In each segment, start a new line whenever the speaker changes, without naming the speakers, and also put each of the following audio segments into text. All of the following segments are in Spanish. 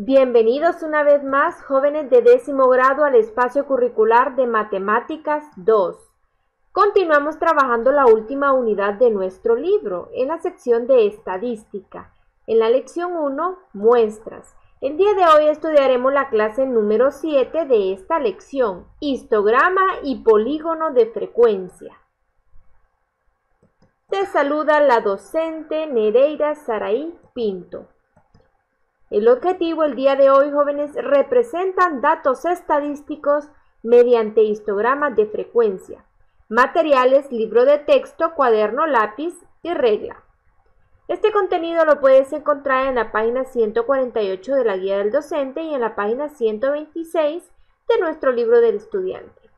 Bienvenidos una vez más, jóvenes de décimo grado, al espacio curricular de Matemáticas 2. Continuamos trabajando la última unidad de nuestro libro, en la sección de Estadística. En la lección 1, Muestras. El día de hoy estudiaremos la clase número 7 de esta lección, Histograma y Polígono de Frecuencia. Te saluda la docente Nereida Saraí Pinto. El objetivo el día de hoy, jóvenes, representan datos estadísticos mediante histogramas de frecuencia, materiales, libro de texto, cuaderno, lápiz y regla. Este contenido lo puedes encontrar en la página 148 de la guía del docente y en la página 126 de nuestro libro del estudiante.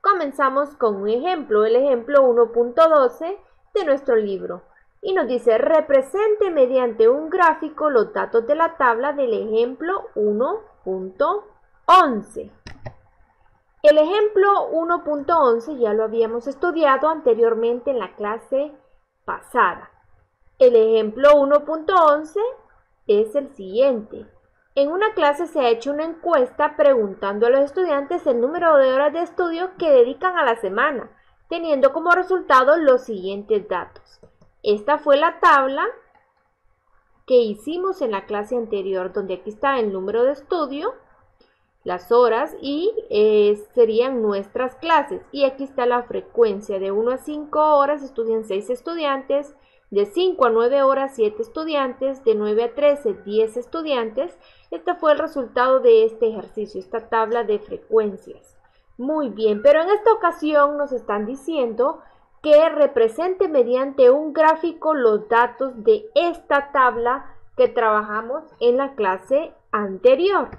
Comenzamos con un ejemplo, el ejemplo 1.12 de nuestro libro y nos dice represente mediante un gráfico los datos de la tabla del ejemplo 1.11. El ejemplo 1.11 ya lo habíamos estudiado anteriormente en la clase pasada. El ejemplo 1.11 es el siguiente. En una clase se ha hecho una encuesta preguntando a los estudiantes el número de horas de estudio que dedican a la semana, teniendo como resultado los siguientes datos. Esta fue la tabla que hicimos en la clase anterior, donde aquí está el número de estudio, las horas y eh, serían nuestras clases. Y aquí está la frecuencia. De 1 a 5 horas estudian 6 estudiantes, de 5 a 9 horas 7 estudiantes, de 9 a 13 10 estudiantes. Este fue el resultado de este ejercicio, esta tabla de frecuencias. Muy bien, pero en esta ocasión nos están diciendo que represente mediante un gráfico los datos de esta tabla que trabajamos en la clase anterior.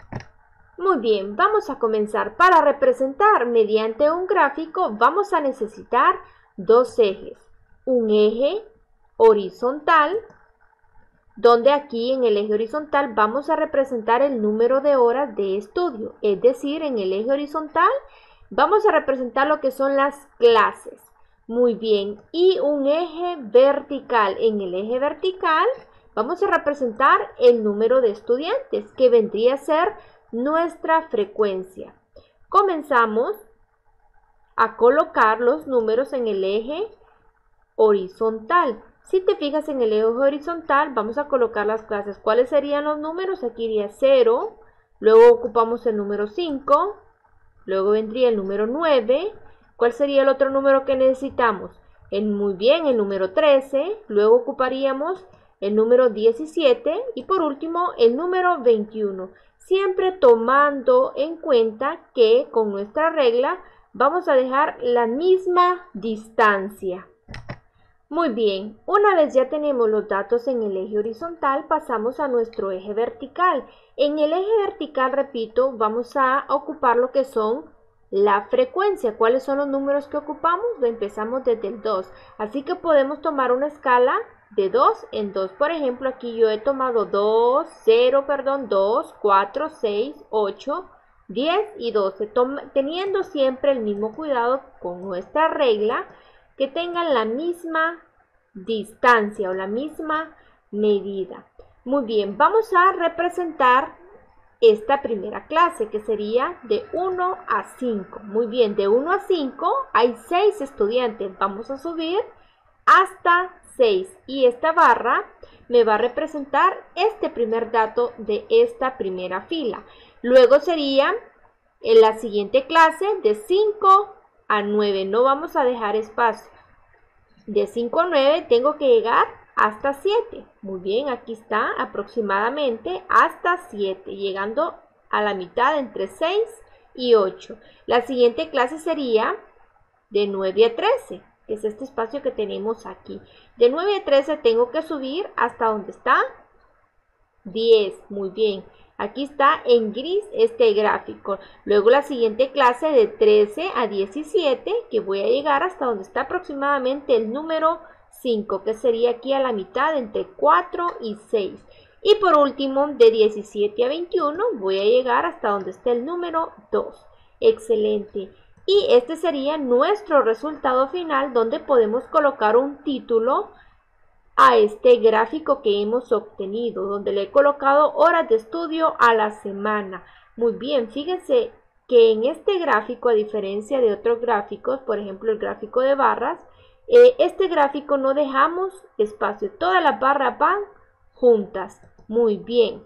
Muy bien, vamos a comenzar. Para representar mediante un gráfico vamos a necesitar dos ejes. Un eje horizontal, donde aquí en el eje horizontal vamos a representar el número de horas de estudio. Es decir, en el eje horizontal vamos a representar lo que son las clases. Muy bien, y un eje vertical. En el eje vertical vamos a representar el número de estudiantes, que vendría a ser nuestra frecuencia. Comenzamos a colocar los números en el eje horizontal. Si te fijas en el eje horizontal, vamos a colocar las clases. ¿Cuáles serían los números? Aquí iría 0, luego ocupamos el número 5, luego vendría el número 9, ¿Cuál sería el otro número que necesitamos? Muy bien, el número 13. Luego ocuparíamos el número 17 y por último el número 21. Siempre tomando en cuenta que con nuestra regla vamos a dejar la misma distancia. Muy bien, una vez ya tenemos los datos en el eje horizontal, pasamos a nuestro eje vertical. En el eje vertical, repito, vamos a ocupar lo que son la frecuencia, ¿cuáles son los números que ocupamos? Lo empezamos desde el 2. Así que podemos tomar una escala de 2 en 2. Por ejemplo, aquí yo he tomado 2, 0, perdón, 2, 4, 6, 8, 10 y 12. teniendo siempre el mismo cuidado con nuestra regla, que tengan la misma distancia o la misma medida. Muy bien, vamos a representar esta primera clase, que sería de 1 a 5. Muy bien, de 1 a 5 hay 6 estudiantes. Vamos a subir hasta 6. Y esta barra me va a representar este primer dato de esta primera fila. Luego sería en la siguiente clase de 5 a 9. No vamos a dejar espacio. De 5 a 9 tengo que llegar hasta 7. Muy bien, aquí está aproximadamente hasta 7, llegando a la mitad entre 6 y 8. La siguiente clase sería de 9 a 13, que es este espacio que tenemos aquí. De 9 a 13 tengo que subir hasta donde está 10. Muy bien. Aquí está en gris este gráfico. Luego la siguiente clase de 13 a 17, que voy a llegar hasta donde está aproximadamente el número 5, que sería aquí a la mitad entre 4 y 6. Y por último, de 17 a 21 voy a llegar hasta donde está el número 2. Excelente. Y este sería nuestro resultado final donde podemos colocar un título a este gráfico que hemos obtenido, donde le he colocado horas de estudio a la semana. Muy bien, fíjense que en este gráfico, a diferencia de otros gráficos, por ejemplo el gráfico de barras, eh, este gráfico no dejamos espacio, todas las barras van juntas. Muy bien.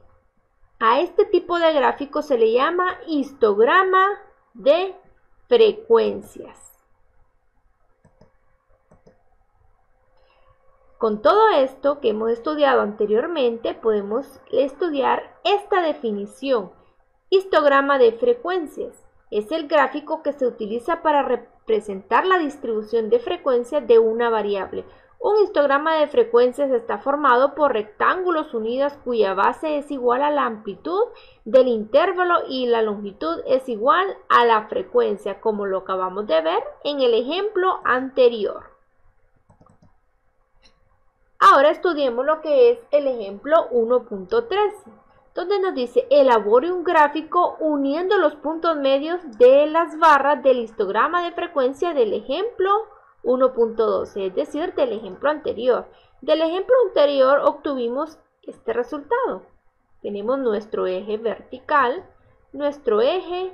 A este tipo de gráfico se le llama histograma de frecuencias. Con todo esto que hemos estudiado anteriormente, podemos estudiar esta definición. Histograma de frecuencias. Es el gráfico que se utiliza para representar la distribución de frecuencias de una variable. Un histograma de frecuencias está formado por rectángulos unidos cuya base es igual a la amplitud del intervalo y la longitud es igual a la frecuencia, como lo acabamos de ver en el ejemplo anterior. Ahora estudiemos lo que es el ejemplo 1.13, donde nos dice elabore un gráfico uniendo los puntos medios de las barras del histograma de frecuencia del ejemplo 1.12, es decir, del ejemplo anterior. Del ejemplo anterior obtuvimos este resultado. Tenemos nuestro eje vertical, nuestro eje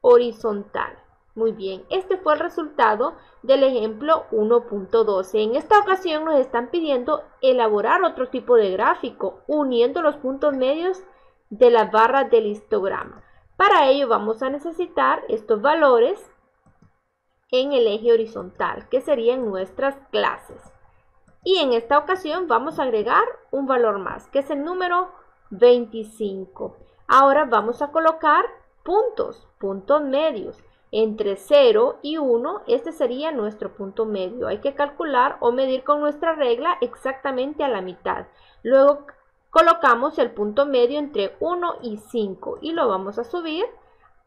horizontal. Muy bien, este fue el resultado del ejemplo 1.12. En esta ocasión nos están pidiendo elaborar otro tipo de gráfico, uniendo los puntos medios de las barras del histograma. Para ello vamos a necesitar estos valores en el eje horizontal, que serían nuestras clases. Y en esta ocasión vamos a agregar un valor más, que es el número 25. Ahora vamos a colocar puntos, puntos medios. Entre 0 y 1, este sería nuestro punto medio. Hay que calcular o medir con nuestra regla exactamente a la mitad. Luego colocamos el punto medio entre 1 y 5 y lo vamos a subir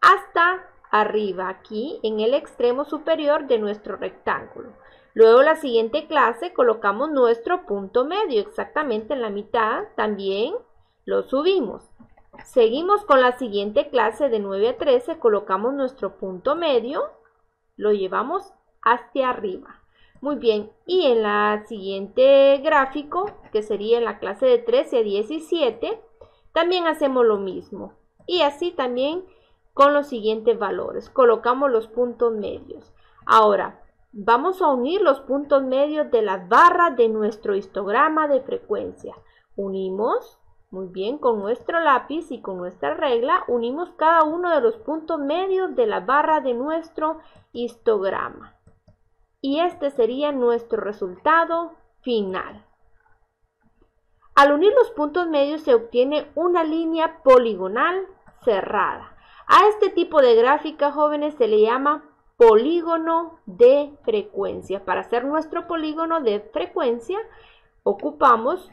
hasta arriba, aquí en el extremo superior de nuestro rectángulo. Luego la siguiente clase colocamos nuestro punto medio exactamente en la mitad, también lo subimos. Seguimos con la siguiente clase de 9 a 13, colocamos nuestro punto medio, lo llevamos hacia arriba. Muy bien, y en la siguiente gráfico, que sería en la clase de 13 a 17, también hacemos lo mismo. Y así también con los siguientes valores. Colocamos los puntos medios. Ahora, vamos a unir los puntos medios de las barras de nuestro histograma de frecuencia. Unimos, muy bien, con nuestro lápiz y con nuestra regla, unimos cada uno de los puntos medios de la barra de nuestro histograma. Y este sería nuestro resultado final. Al unir los puntos medios se obtiene una línea poligonal cerrada. A este tipo de gráfica, jóvenes, se le llama polígono de frecuencia. Para hacer nuestro polígono de frecuencia, ocupamos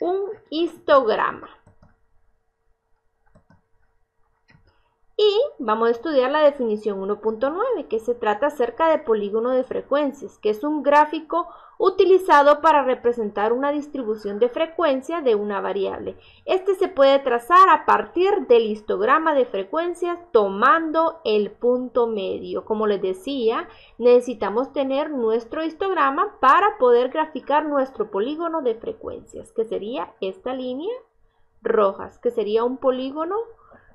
un histograma. Y vamos a estudiar la definición 1.9, que se trata acerca de polígono de frecuencias, que es un gráfico utilizado para representar una distribución de frecuencia de una variable. Este se puede trazar a partir del histograma de frecuencias tomando el punto medio. Como les decía, necesitamos tener nuestro histograma para poder graficar nuestro polígono de frecuencias, que sería esta línea rojas, que sería un polígono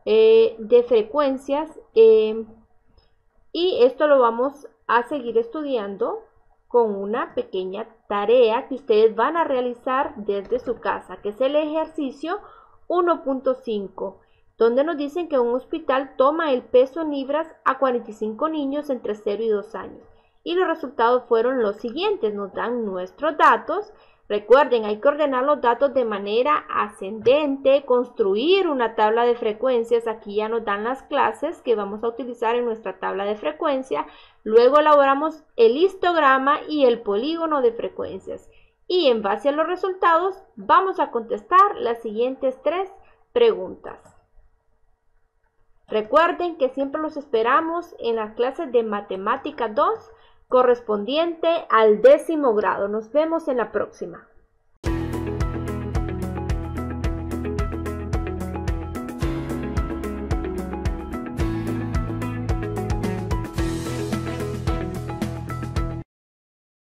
eh, de frecuencias eh, y esto lo vamos a seguir estudiando con una pequeña tarea que ustedes van a realizar desde su casa, que es el ejercicio 1.5, donde nos dicen que un hospital toma el peso en libras a 45 niños entre 0 y 2 años. Y los resultados fueron los siguientes, nos dan nuestros datos Recuerden, hay que ordenar los datos de manera ascendente, construir una tabla de frecuencias. Aquí ya nos dan las clases que vamos a utilizar en nuestra tabla de frecuencia. Luego elaboramos el histograma y el polígono de frecuencias. Y en base a los resultados vamos a contestar las siguientes tres preguntas. Recuerden que siempre los esperamos en las clases de Matemática 2 correspondiente al décimo grado. Nos vemos en la próxima.